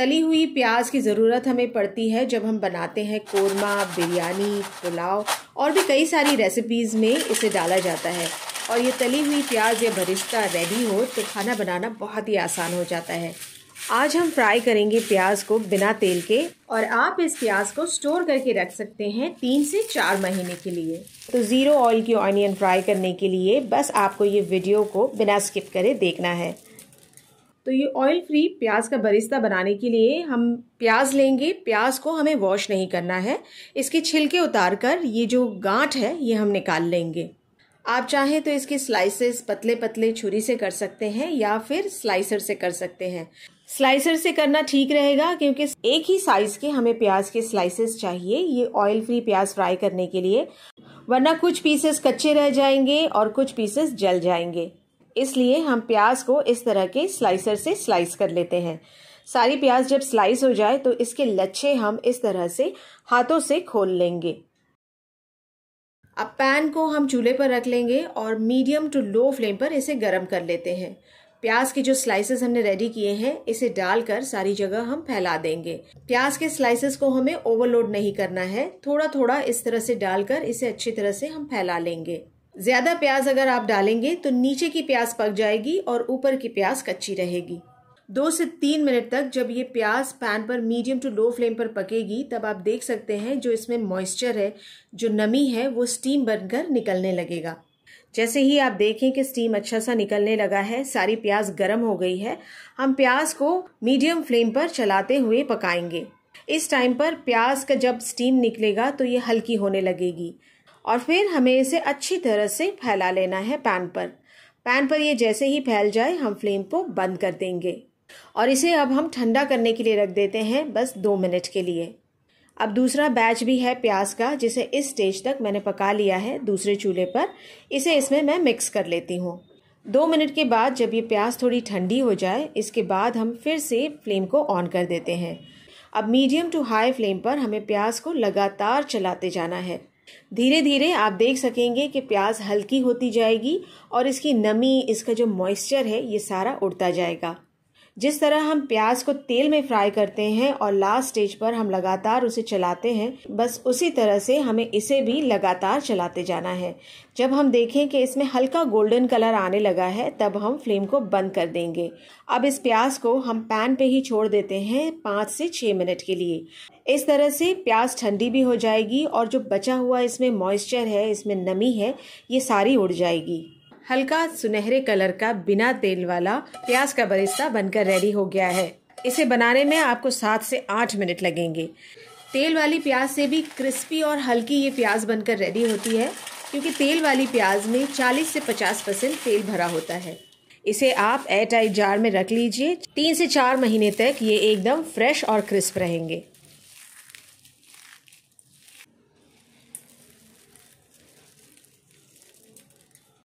तली हुई प्याज की ज़रूरत हमें पड़ती है जब हम बनाते हैं कोरमा, बिरयानी, पुलाव और भी कई सारी रेसिपीज़ में इसे डाला जाता है। और ये तली हुई प्याज या बरिस्ता रेडी हो तो खाना बनाना बहुत ही आसान हो जाता है। आज हम फ्राई करेंगे प्याज को बिना तेल के और आप इस प्याज को स्टोर करके रख सकते हैं तीन से चार महीने के लिए। तो ज़ीरो ऑयल की ऑनियन फ्राई करने के लिए बस आपको ये वीडियो को बिना स्किप करे देखना है। तो ये ऑयल फ्री प्याज का बरिस्ता बनाने के लिए हम प्याज लेंगे। प्याज को हमें वॉश नहीं करना है। इसके छिलके उतार कर ये जो गांठ है, ये हम निकाल लेंगे। आप चाहें तो इसके स्लाइसेस पतले पतले छुरी से कर सकते हैं या फिर स्लाइसर से कर सकते हैं। स्लाइसर से करना ठीक रहेगा क्योंकि एक ही साइज़ के हमें प्याज के स्लाइसेस चाहिए। ये ऑयल फ्री प्याज फ्राई करने के लिए। वरना कुछ पीसेस कच्चे रह जाएँगे और कुछ पीसेस जल जाएँगे। इसलिए हम प्याज को इस तरह के स्लाइसर से स्लाइस कर लेते हैं। सारी प्याज जब स्लाइस हो जाए तो इसके लच्छे हम इस तरह से हाथों से खोल लेंगे। अब पैन को हम चूल्हे पर रख लेंगे और मीडियम टू लो फ्लेम पर इसे गर्म कर लेते हैं। प्याज के जो स्लाइसेस हमने रेडी किए हैं, इसे डालकर सारी जगह हम फैला देंगे। प्याज के स्लाइसेस को हमें ओवरलोड नहीं करना है। थोड़ा थोड़ा इस तरह से डालकर इसे अच्छी तरह से हम फैला लेंगे। ज़्यादा प्याज अगर आप डालेंगे तो नीचे की प्याज पक जाएगी और ऊपर की प्याज कच्ची रहेगी। दो से तीन मिनट तक जब ये प्याज पैन पर मीडियम टू लो फ्लेम पर पकेगी, तब आप देख सकते हैं जो इसमें मॉइस्चर है, जो नमी है, वो स्टीम बनकर निकलने लगेगा। जैसे ही आप देखें कि स्टीम अच्छा सा निकलने लगा है, सारी प्याज गर्म हो गई है, हम प्याज को मीडियम फ्लेम पर चलाते हुए पकाएँगे। इस टाइम पर प्याज का जब स्टीम निकलेगा तो ये हल्की होने लगेगी। और फिर हमें इसे अच्छी तरह से फैला लेना है पैन पर। पैन पर ये जैसे ही फैल जाए, हम फ्लेम को बंद कर देंगे। और इसे अब हम ठंडा करने के लिए रख देते हैं, बस दो मिनट के लिए। अब दूसरा बैच भी है प्याज का, जिसे इस स्टेज तक मैंने पका लिया है दूसरे चूल्हे पर। इसे इसमें मैं मिक्स कर लेती हूँ। दो मिनट के बाद जब ये प्याज थोड़ी ठंडी हो जाए, इसके बाद हम फिर से फ्लेम को ऑन कर देते हैं। अब मीडियम टू हाई फ्लेम पर हमें प्याज को लगातार चलाते जाना है। धीरे धीरे आप देख सकेंगे कि प्याज हल्की होती जाएगी और इसकी नमी, इसका जो मॉइस्चर है, ये सारा उड़ता जाएगा। जिस तरह हम प्याज को तेल में फ्राई करते हैं और लास्ट स्टेज पर हम लगातार उसे चलाते हैं, बस उसी तरह से हमें इसे भी लगातार चलाते जाना है। जब हम देखें कि इसमें हल्का गोल्डन कलर आने लगा है, तब हम फ्लेम को बंद कर देंगे। अब इस प्याज को हम पैन पे ही छोड़ देते हैं पाँच से छः मिनट के लिए। इस तरह से प्याज ठंडी भी हो जाएगी और जो बचा हुआ इसमें मॉइस्चर है, इसमें नमी है, ये सारी उड़ जाएगी। हल्का सुनहरे कलर का बिना तेल वाला प्याज का बरिस्ता बनकर रेडी हो गया है। इसे बनाने में आपको सात से आठ मिनट लगेंगे। तेल वाली प्याज से भी क्रिस्पी और हल्की ये प्याज बनकर रेडी होती है, क्योंकि तेल वाली प्याज में 40 से 50 परसेंट तेल भरा होता है। इसे आप एयर टाइट जार में रख लीजिए। तीन से चार महीने तक ये एकदम फ्रेश और क्रिस्प रहेंगे।